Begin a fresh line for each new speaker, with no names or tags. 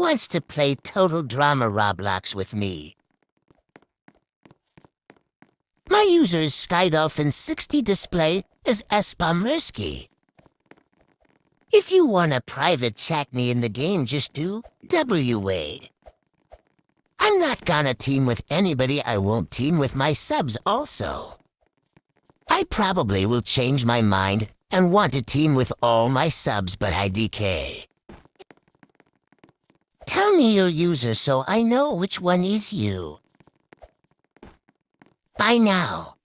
wants to play Total Drama Roblox with me? My user is Skydolphin60 display is Espamersky. If you want a private chat me in the game, just do WA. I'm not gonna team with anybody. I won't team with my subs also. I probably will change my mind and want to team with all my subs, but I DK. Tell me your user so I know which one is you. Bye now.